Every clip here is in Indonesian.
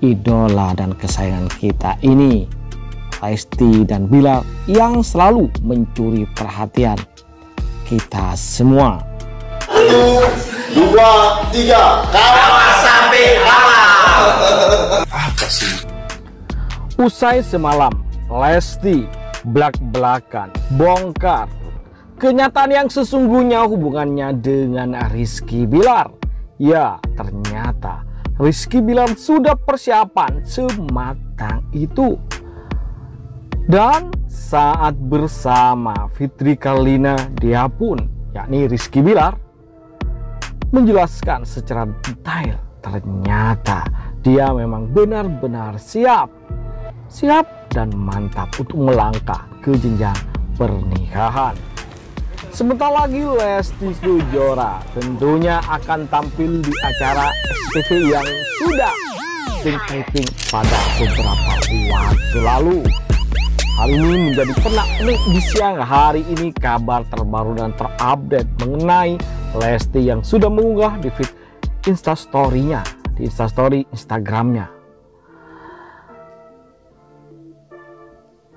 idola dan kesayangan kita ini. Lesti dan Bilar yang selalu mencuri perhatian kita semua. Dua, tiga, kawas sampai Usai semalam, Lesti belak-belakan bongkar kenyataan yang sesungguhnya hubungannya dengan Rizky Bilar. Ya, ternyata Rizky Bilar sudah persiapan sematang itu. Dan saat bersama Fitri Karlina, dia pun, yakni Rizky Bilar, menjelaskan secara detail ternyata dia memang benar-benar siap siap dan mantap untuk melangkah ke jenjang pernikahan sebentar lagi Lesti Kejora tentunya akan tampil di acara STV yang sudah taping pada beberapa waktu lalu. Hal ini menjadi penak-penik di siang hari ini. Kabar terbaru dan terupdate mengenai Lesti yang sudah mengunggah di feed instastory-nya, di instastory Instagramnya.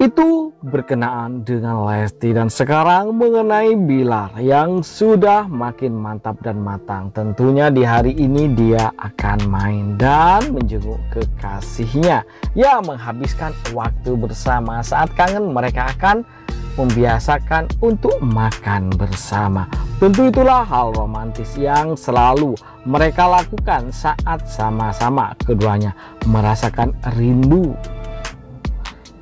Itu berkenaan dengan Lesti dan sekarang mengenai Bilar yang sudah makin mantap dan matang. Tentunya di hari ini dia akan main dan menjenguk kekasihnya. Ya menghabiskan waktu bersama saat kangen mereka akan membiasakan untuk makan bersama. Tentu itulah hal romantis yang selalu mereka lakukan saat sama-sama keduanya merasakan rindu.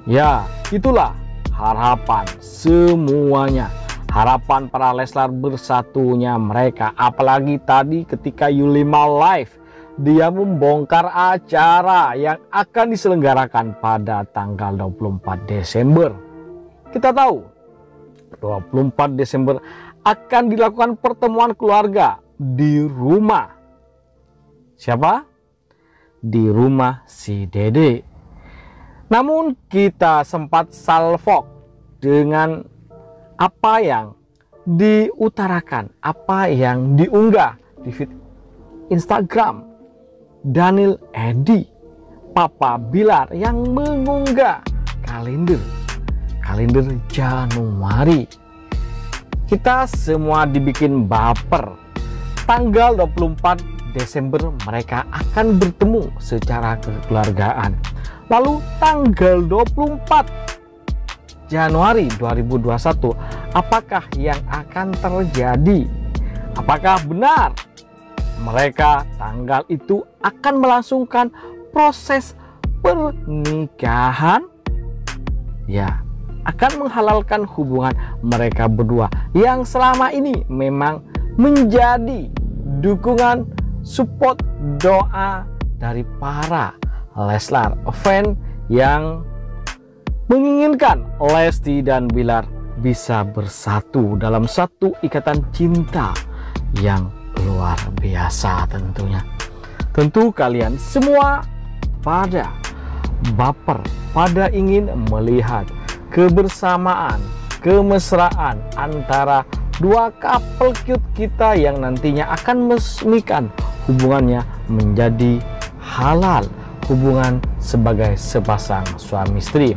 Ya, itulah harapan semuanya. Harapan para Leslar bersatunya mereka. Apalagi tadi ketika Yulima live, dia membongkar acara yang akan diselenggarakan pada tanggal 24 Desember. Kita tahu 24 Desember akan dilakukan pertemuan keluarga di rumah. Siapa? Di rumah si Dede. Namun kita sempat salvok dengan apa yang diutarakan, apa yang diunggah di feed Instagram Daniel Edi, Papa Bilar yang mengunggah kalender kalender Januari. Kita semua dibikin baper. Tanggal 24 Desember mereka akan bertemu secara kekeluargaan. Lalu tanggal 24 Januari 2021, apakah yang akan terjadi? Apakah benar mereka tanggal itu akan melangsungkan proses pernikahan? Ya, akan menghalalkan hubungan mereka berdua yang selama ini memang menjadi dukungan support doa dari para Leslar fan yang menginginkan Lesti dan Bilar bisa bersatu dalam satu ikatan cinta yang luar biasa tentunya. Tentu kalian semua pada baper, pada ingin melihat kebersamaan, kemesraan antara dua couple cute kita yang nantinya akan meresmikan hubungannya menjadi halal hubungan sebagai sepasang suami istri.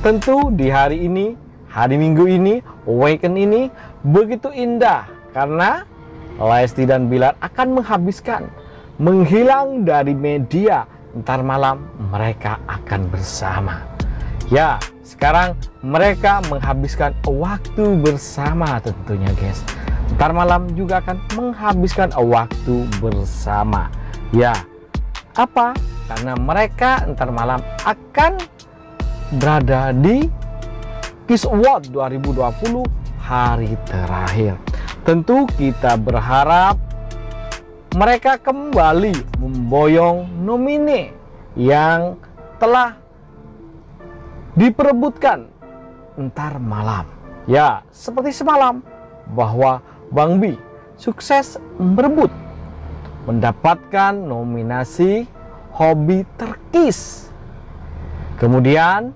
Tentu di hari ini, hari Minggu ini, weekend ini begitu indah karena Lesti dan Bilar akan menghabiskan menghilang dari media ntar malam mereka akan bersama. Ya, sekarang mereka menghabiskan waktu bersama tentunya guys. Ntar malam juga akan menghabiskan waktu bersama. Ya, apa? Karena mereka ntar malam akan berada di Kiss Award 2020 hari terakhir. Tentu kita berharap mereka kembali memboyong nomine yang telah diperebutkan entar malam. Ya, seperti semalam bahwa Bang Bi sukses merebut mendapatkan nominasi hobi terkis. Kemudian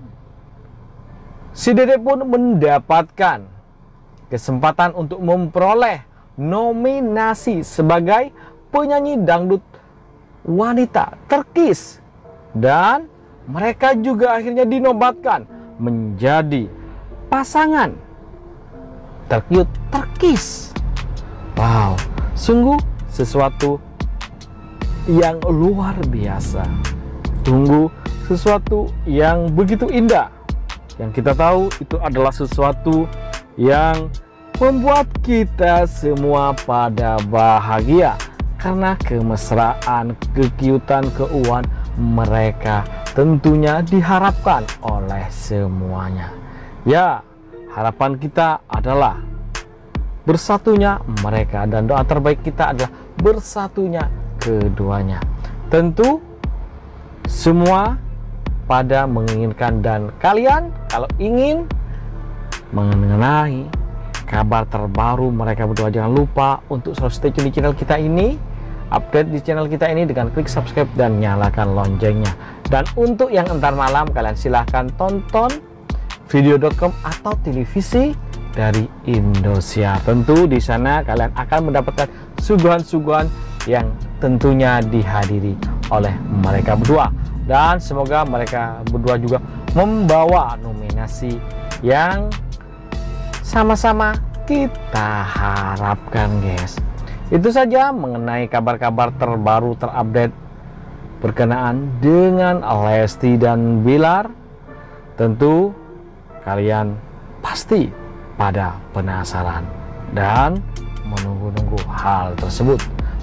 si Dede pun mendapatkan kesempatan untuk memperoleh nominasi sebagai penyanyi dangdut wanita terkis dan mereka juga akhirnya dinobatkan menjadi pasangan terkiut terkis. Wow, sungguh sesuatu yang luar biasa. Tunggu sesuatu yang begitu indah. Yang kita tahu itu adalah sesuatu yang membuat kita semua pada bahagia karena kemesraan, kekiutan, keuangan mereka tentunya diharapkan oleh semuanya. Ya, harapan kita adalah bersatunya mereka dan doa terbaik kita adalah bersatunya keduanya. Tentu semua pada menginginkan dan kalian kalau ingin mengenai kabar terbaru mereka berdua jangan lupa untuk selalu stay tune di channel kita ini update di channel kita ini dengan klik subscribe dan nyalakan loncengnya dan untuk yang entar malam kalian silahkan tonton video.com atau televisi dari Indosiar tentu di sana kalian akan mendapatkan suguhan-suguhan yang tentunya dihadiri oleh mereka berdua dan semoga mereka berdua juga membawa nominasi yang sama-sama kita harapkan guys itu saja mengenai kabar-kabar terbaru terupdate berkenaan dengan Lesti dan Bilar. Tentu kalian pasti pada penasaran dan menunggu-nunggu hal tersebut.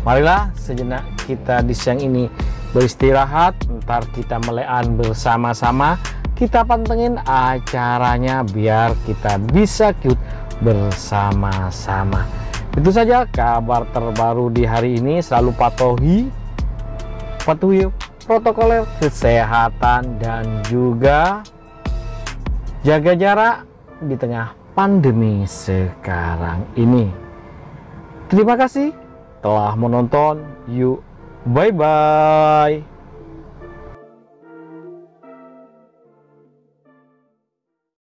Marilah sejenak kita di siang ini beristirahat, ntar kita melean bersama-sama. Kita pantengin acaranya biar kita bisa cute bersama-sama. Itu saja kabar terbaru di hari ini. Selalu patuhi, patuhi protokol kesehatan dan juga jaga jarak di tengah pandemi sekarang ini. Terima kasih telah menonton. Yuk, bye bye.